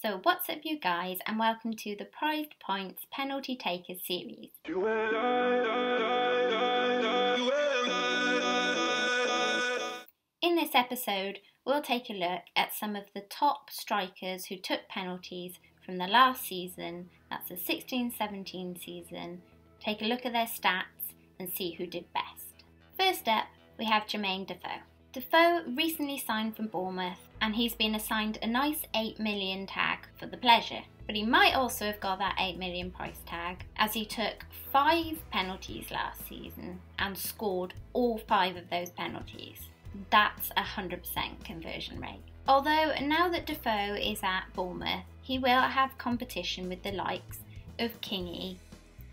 So what's up you guys and welcome to the Prized Points Penalty Takers series. In this episode, we'll take a look at some of the top strikers who took penalties from the last season, that's the 16-17 season, take a look at their stats and see who did best. First up, we have Jermaine Defoe. Defoe recently signed from Bournemouth and he's been assigned a nice 8 million tag for the pleasure. But he might also have got that 8 million price tag as he took 5 penalties last season and scored all 5 of those penalties. That's a 100% conversion rate. Although now that Defoe is at Bournemouth, he will have competition with the likes of Kingy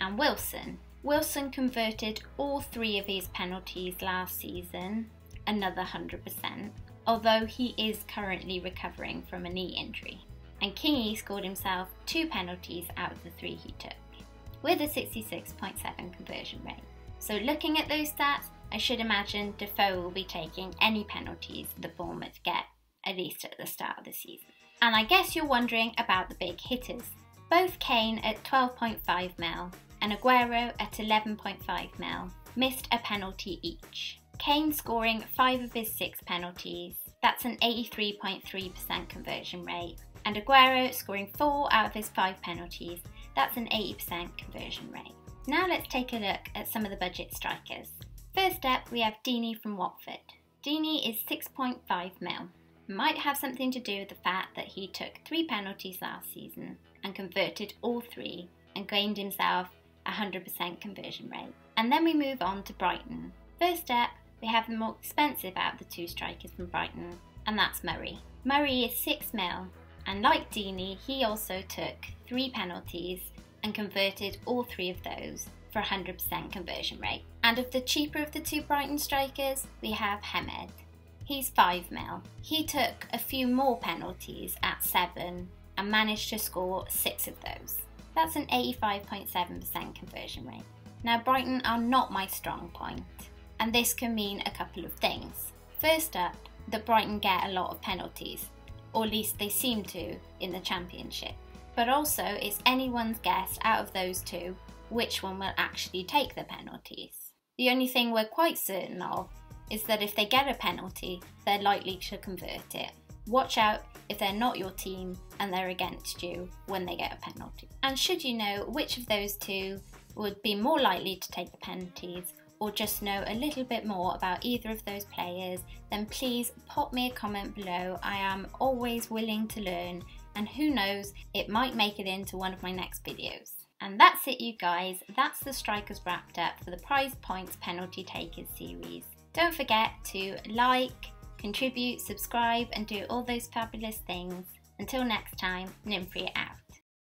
and Wilson. Wilson converted all three of his penalties last season, another 100%, although he is currently recovering from a knee injury. And Kingy scored himself two penalties out of the three he took, with a 66.7 conversion rate. So looking at those stats, I should imagine Defoe will be taking any penalties the Bournemouth get, at least at the start of the season. And I guess you're wondering about the big hitters. Both Kane at 12.5 mil and Aguero at 11.5 mil missed a penalty each. Kane scoring five of his six penalties, that's an 83.3% conversion rate, and Aguero scoring four out of his five penalties, that's an 80% conversion rate. Now let's take a look at some of the budget strikers. First up, we have Deeney from Watford. Deeney is 6.5 mil. Might have something to do with the fact that he took three penalties last season and converted all three and gained himself a 100% conversion rate. And then we move on to Brighton. First up, we have the more expensive out of the two strikers from Brighton, and that's Murray. Murray is 6 mil, and like Deeney, he also took three penalties and converted all three of those for 100% conversion rate. And of the cheaper of the two Brighton strikers, we have Hemed. He's 5 mil. He took a few more penalties at 7 and managed to score 6 of those. That's an 85.7% conversion rate. Now Brighton are not my strong point and this can mean a couple of things. First up, that Brighton get a lot of penalties, or at least they seem to in the Championship. But also, it's anyone's guess out of those two which one will actually take the penalties. The only thing we're quite certain of is that if they get a penalty, they're likely to convert it. Watch out if they're not your team and they're against you when they get a penalty. And should you know which of those two would be more likely to take the penalties or just know a little bit more about either of those players, then please pop me a comment below. I am always willing to learn, and who knows, it might make it into one of my next videos. And that's it, you guys. That's the strikers wrapped up for the prize points penalty takers series. Don't forget to like, contribute, subscribe, and do all those fabulous things. Until next time, Nymfria out.